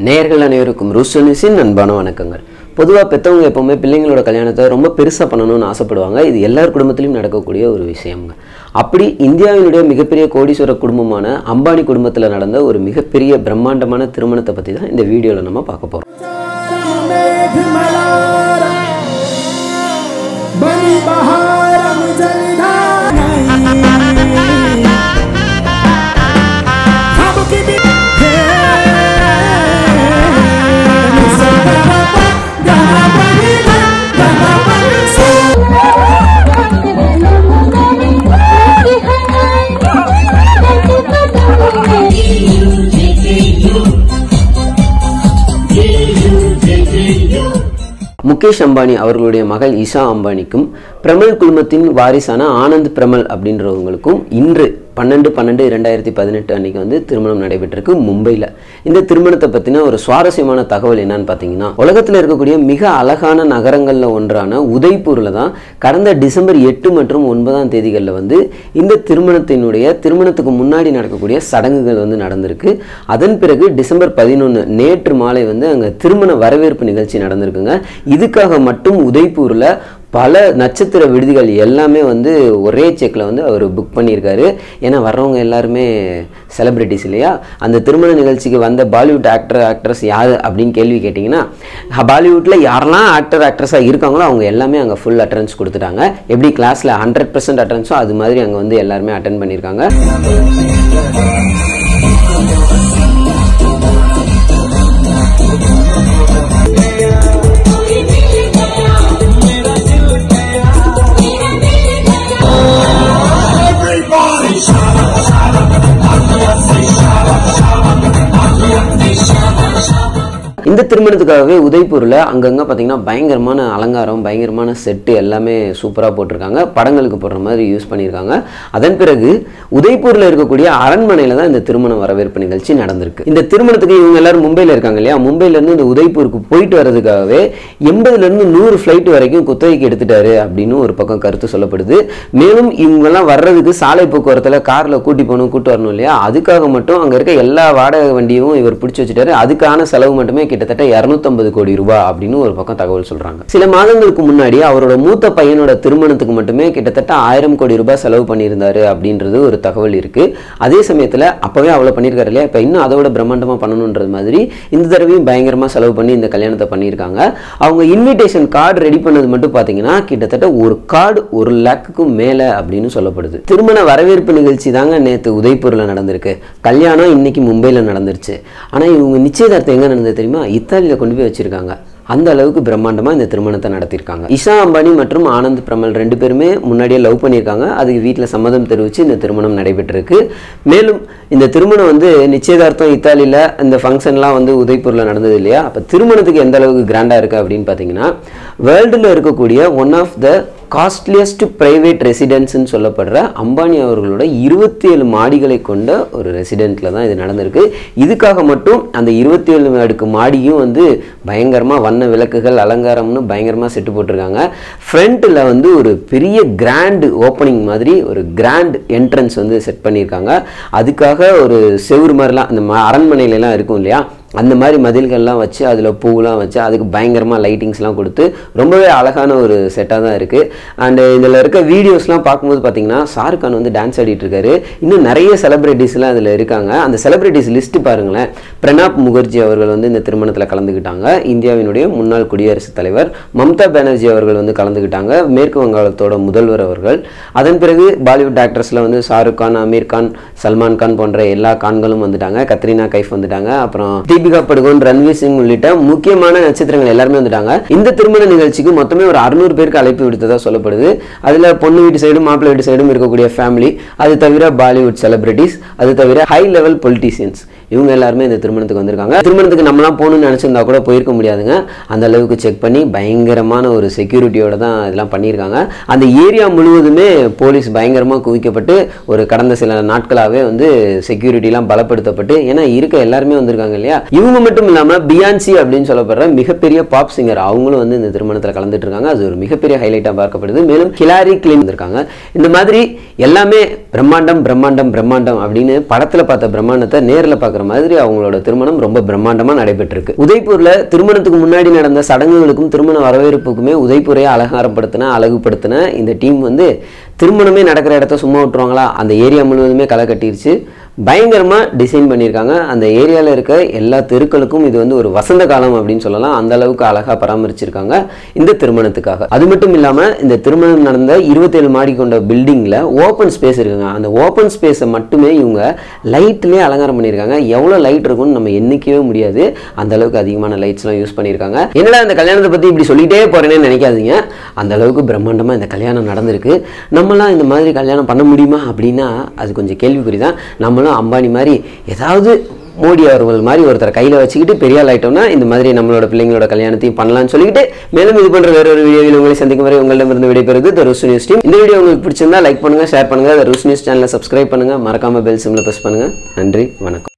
நேயர்கள் அனைவருக்கும் ரூஸ்டனிஸின் அன்பான வணக்கங்கள் பொதுவாக பெற்றவங்க எப்போவுமே பிள்ளைங்களோட கல்யாணத்தை ரொம்ப பெருசாக பண்ணணும்னு ஆசைப்படுவாங்க இது எல்லார் குடும்பத்திலையும் நடக்கக்கூடிய ஒரு விஷயம்ங்க அப்படி இந்தியாவினுடைய மிகப்பெரிய கோடீஸ்வர குடும்பமான அம்பானி குடும்பத்தில் நடந்த ஒரு மிகப்பெரிய பிரம்மாண்டமான திருமணத்தை பற்றி தான் இந்த வீடியோவில் நம்ம பார்க்க போகிறோம் मेघमलार बनी बहार முகேஷ் அம்பானி அவர்களுடைய மகள் இஷா அம்பானிக்கும் பிரமல் குழுமத்தின் வாரிசான ஆனந்த் பிரமல் அப்படின்றவங்களுக்கும் இன்று பன்னெண்டு பன்னெண்டு ரெண்டாயிரத்தி பதினெட்டு அன்னைக்கு வந்து திருமணம் நடைபெற்றிருக்கு மும்பையில். இந்த திருமணத்தை பற்றின ஒரு சுவாரஸ்யமான தகவல் என்னன்னு பார்த்தீங்கன்னா உலகத்தில் இருக்கக்கூடிய மிக அழகான நகரங்களில் ஒன்றான உதய்பூரில் தான் கடந்த டிசம்பர் எட்டு மற்றும் ஒன்பதாம் தேதிகளில் வந்து இந்த திருமணத்தினுடைய திருமணத்துக்கு முன்னாடி நடக்கக்கூடிய சடங்குகள் வந்து நடந்திருக்கு. அதன் பிறகு டிசம்பர் பதினொன்று நேற்று மாலை வந்து அங்கே திருமண வரவேற்பு நிகழ்ச்சி நடந்திருக்குங்க. இதுக்காக மட்டும் உதய்பூரில் பல நட்சத்திர விடுதிகள் எல்லாமே வந்து ஒரே செக்கில் வந்து அவர் புக் பண்ணியிருக்காரு. ஏன்னா வர்றவங்க எல்லாருமே செலிப்ரிட்டிஸ் இல்லையா? அந்த திருமண நிகழ்ச்சிக்கு வந்த பாலிவுட் ஆக்டர் ஆக்ட்ரஸ் யார் அப்படின்னு கேள்வி கேட்டிங்கன்னா பாலிவுட்டில் யாரெல்லாம் ஆக்டர் ஆக்ட்ரஸாக இருக்காங்களோ அவங்க எல்லாமே அங்கே ஃபுல் அட்டன்ஸ் கொடுத்துட்டாங்க. எப்படி கிளாஸில் ஹண்ட்ரட் பர்சன்ட் அட்டன்ஸோ அது மாதிரி அங்கே வந்து எல்லாருமே அட்டன் பண்ணியிருக்காங்க. இந்த திருமணத்துக்காகவே உதய்பூரில் அங்கங்கே பார்த்தீங்கன்னா பயங்கரமான அலங்காரம் பயங்கரமான செட்டு எல்லாமே சூப்பராக போட்டிருக்காங்க. படங்களுக்கு போடுற மாதிரி யூஸ் பண்ணியிருக்காங்க. அதன் பிறகு உதய்பூரில் இருக்கக்கூடிய அரண்மனையில் தான் இந்த திருமண வரவேற்பு நிகழ்ச்சி நடந்திருக்கு. இந்த திருமணத்துக்கு இவங்க எல்லாரும் மும்பையில் இருக்காங்க இல்லையா? மும்பையிலேருந்து இந்த உதய்பூருக்கு போயிட்டு வர்றதுக்காகவே எண்பதுலேருந்து நூறு ஃப்ளைட் வரைக்கும் குத்தகைக்கு எடுத்துட்டாரு அப்படின்னு ஒரு பக்கம் கருத்து சொல்லப்படுது. மேலும் இவங்கெல்லாம் வர்றதுக்கு சாலை போக்குவரத்தில் காரில் கூட்டி போகணும் கூட்டு வரணும் இல்லையா? அதுக்காக மட்டும் அங்கே இருக்க எல்லா வாடகை வண்டியும் இவர் பிடிச்சி வச்சுட்டாரு. அதுக்கான செலவு மட்டுமே கிட்டத்தட்ட இரநூத்தம்பது கோடி ரூபா அப்படின்னு ஒரு பக்கம் தகவல் சொல்றாங்க. சில மாதங்களுக்கு முன்னாடி அவரோட மூத்த பையனோட திருமணத்துக்கு மட்டுமே கிட்டத்தட்ட ஆயிரம் கோடி ரூபாய் செலவு பண்ணியிருந்தாரு அப்படின்றது ஒரு தகவல் இருக்குது அதே சமயத்தில் அப்பவே அவ்வளோ பண்ணியிருக்காரு இல்லையா? இப்போ இன்னும் அதோட பிரம்மாண்டமாக பண்ணணுன்றது மாதிரி இந்த தடவையும் பயங்கரமாக செலவு பண்ணி இந்த கல்யாணத்தை பண்ணியிருக்காங்க. அவங்க இன்விடேஷன் கார்டு ரெடி பண்ணது மட்டும் பார்த்தீங்கன்னா கிட்டத்தட்ட ஒரு கார்டு ஒரு லேக்குக்கும் மேலே அப்படின்னு சொல்லப்படுது. திருமண வரவேற்பு நிகழ்ச்சி தாங்க நேற்று உதய்பூரில் நடந்திருக்கு. கல்யாணம் இன்னைக்கு மும்பையில் நடந்துருச்சு. ஆனால் இவங்க நிச்சயதார்த்தம் எங்கே நடந்தது தெரியுமா? இத்தாலியில் கொண்டு போய் வச்சுருக்காங்க. அந்த அளவுக்கு பிரம்மாண்டமாக இந்த திருமணத்தை நடத்தியிருக்காங்க. இஷா அம்பானி மற்றும் ஆனந்த் பிரமல் ரெண்டு பேருமே முன்னாடியே லவ் பண்ணியிருக்காங்க. அதுக்கு வீட்டில் சம்மதம் தெரிவித்து இந்த திருமணம் நடைபெற்றிருக்கு. மேலும் இந்த திருமணம் வந்து நிச்சயதார்த்தம் இத்தாலியில் இந்த ஃபங்க்ஷன்லாம் வந்து உதய்பூரில் நடந்தது இல்லையா? அப்போ திருமணத்துக்கு எந்த அளவுக்கு கிராண்டாக இருக்குது அப்படின்னு பார்த்தீங்கன்னா வேர்ல்டில் இருக்கக்கூடிய one of the costliest private ரெசிடென்ஸ்னு சொல்லப்படுற அம்பானி அவர்களோட இருபத்தி ஏழு மாடிகளை கொண்ட ஒரு ரெசிடென்ட்டில் தான் இது நடந்திருக்கு. இதுக்காக மட்டும் அந்த இருபத்தி ஏழு அடுக்கு மாடியும் வந்து பயங்கரமாக வண்ண விளக்குகள் அலங்காரம்னு பயங்கரமாக செட்டு போட்டிருக்காங்க. ஃப்ரண்ட்டில் வந்து ஒரு பெரிய கிராண்ட் ஓப்பனிங் மாதிரி ஒரு கிராண்ட் என்ட்ரன்ஸ் வந்து செட் பண்ணியிருக்காங்க. அதுக்காக ஒரு செவுரு மாதிரிலாம் அந்த அரண்மனையிலலாம் இருக்கும் இல்லையா? அந்த மாதிரி மதில்கள்லாம் வச்சு அதில் பூவெலாம் வச்சு அதுக்கு பயங்கரமாக லைட்டிங்ஸ்லாம் கொடுத்து ரொம்பவே அழகான ஒரு செட்டாக தான் இருக்குது அண்டு இதில் இருக்க வீடியோஸ்லாம் பார்க்கும்போது பார்த்தீங்கன்னா ஷாருக் கான் வந்து டான்ஸ் ஆடிட்டுருக்காரு இன்னும் நிறைய செலிப்ரிட்டிஸ்லாம் இதில் இருக்காங்க. அந்த செலிப்ரிட்டிஸ் லிஸ்ட்டு பாருங்களேன். பிரணாப் முகர்ஜி அவர்கள் வந்து இந்த திருமணத்தில் கலந்துக்கிட்டாங்க இந்தியாவினுடைய முன்னாள் குடியரசுத் தலைவர் மம்தா பானர்ஜி அவர்கள் வந்து கலந்துக்கிட்டாங்க மேற்கு வங்காளத்தோட முதல்வர் அவர்கள். அதன் பிறகு பாலிவுட் ஆக்ட்ரஸில் வந்து ஷாருக் கான் அமீர் கான் சல்மான் கான் போன்ற எல்லா கான்களும் வந்துட்டாங்க. கத்ரீனா கைஃப் வந்துட்டாங்க. அப்புறம் தீபிகா படுகோன் ரன்வீர் சிங் உள்ளிட்ட முக்கியமான நட்சத்திரங்கள் எல்லாருமே வந்துட்டாங்க. இந்த திருமண நிகழ்ச்சிக்கு மொத்தமே ஒரு அறுநூறு பேருக்கு அழைப்பு விடுத்ததா சொல்லப்படுது. அதுல பொண்ணு வீட்டு சைடும் மாப்பிள்ளை வீட்டு சைடும் இருக்கக்கூடிய ஃபேமிலி அது தவிர பாலிவுட் செலிபிரிட்டிஸ் அது தவிர ஹை லெவல் பொலிட்டீசியன்ஸ் இவங்க எல்லாருமே இந்த திருமணத்துக்கு வந்திருக்காங்க. திருமணத்துக்கு நம்மலாம் போகணும்னு நினச்சிருந்தா கூட போயிருக்க முடியாதுங்க. அந்த அளவுக்கு செக் பண்ணி பயங்கரமான ஒரு செக்யூரிட்டியோட தான் இதெல்லாம் பண்ணியிருக்காங்க. அந்த ஏரியா முழுவதுமே போலீஸ் பயங்கரமாக குவிக்கப்பட்டு ஒரு கடந்த சில நாட்களாகவே வந்து செக்யூரிட்டிலாம் பலப்படுத்தப்பட்டு ஏன்னா இருக்க எல்லாருமே வந்திருக்காங்க இல்லையா? இவங்க மட்டும் இல்லாமல் பியான்சி அப்படின்னு சொல்லப்படுற மிகப்பெரிய பாப் சிங்கர் அவங்களும் வந்து இந்த திருமணத்தில் கலந்துட்டு இருக்காங்க. அது ஒரு மிகப்பெரிய ஹைலைட்டாக பார்க்கப்படுது. மேலும் கிலாரி கிளீன் வந்திருக்காங்க. இந்த மாதிரி எல்லாமே பிரம்மாண்டம் பிரம்மாண்டம் பிரம்மாண்டம் அப்படின்னு படத்தில் பார்த்த பிரம்மாண்டத்தை நேரில் பார்க்குற மாதிரி அவங்களோட திருமணம் ரொம்ப பிரம்மாண்டமாக நடைபெற்றிருக்கு. உதய்பூரில் திருமணத்துக்கு முன்னாடி நடந்த சடங்குகளுக்கும் திருமண வரவேற்புக்குமே உதய்பூரை அலங்காரப்படுத்தின அழகுபடுத்தின இந்த டீம் வந்து திருமணமே நடக்கிற இடத்த சும்மா விட்டுருவாங்களா? அந்த ஏரியா முழுவதுமே களை கட்டிருச்சு. பயங்கரமாக டிசைன் பண்ணியிருக்காங்க. அந்த ஏரியாவில் இருக்க எல்லா தெருக்களுக்கும் இது வந்து ஒரு வசந்த காலம் அப்படின்னு சொல்லலாம். அந்த அளவுக்கு அழகாக பராமரிச்சிருக்காங்க இந்த திருமணத்துக்காக. அது மட்டும் இல்லாமல் இந்த திருமணம் நடந்த இருபத்தேழு மாடி கொண்ட பில்டிங்கில் ஓப்பன் ஸ்பேஸ் இருக்குங்க. அந்த ஓப்பன் ஸ்பேஸை மட்டுமே இவங்க லைட்லேயே அலங்காரம் பண்ணியிருக்காங்க. எவ்வளோ லைட் இருக்கும்னு நம்ம எண்ணிக்கவே முடியாது. அந்த அளவுக்கு அதிகமான லைட்ஸ்லாம் யூஸ் பண்ணியிருக்காங்க. என்னடா அந்த கல்யாணத்தை பற்றி இப்படி சொல்லிட்டே போகிறேன்னு நினைக்காதீங்க. அந்த அளவுக்கு பிரம்மாண்டமாக இந்த கல்யாணம் நடந்திருக்கு. நம்மளாம் இந்த மாதிரி கல்யாணம் பண்ண முடியுமா அப்படின்னா அது கொஞ்சம் கேள்விக்குறி தான். நம்மளும் அம்பானி மாதிரி ஏதாவது மோடி அவர்கள் மாதிரி ஒருத்தர் கையில் வச்சுக்கிட்டு பெரிய ஆள் இந்த மாதிரி நம்மளோட பிள்ளைங்களோட கல்யாணத்தையும் பண்ணலாம்னு சொல்லிக்கிட்டு மேலும் இது பண்ணுற வேற ஒரு வீடியோவில் உங்களை சந்திக்கும் வரை உங்களிடமிருந்து விடைபெறுது த ரூஸ் நியூஸ் டீம். இந்த வீடியோ உங்களுக்கு பிடிச்சிருந்தா லைக் பண்ணுங்கள் ஷேர் பண்ணுங்கள் த ரூஸ் நியூஸ் சேனலை சப்ஸ்கிரைப் பண்ணுங்கள் மறக்காமல் பெல் சிம்மில் ப்ரெஸ் பண்ணுங்கள் நன்றி வணக்கம்.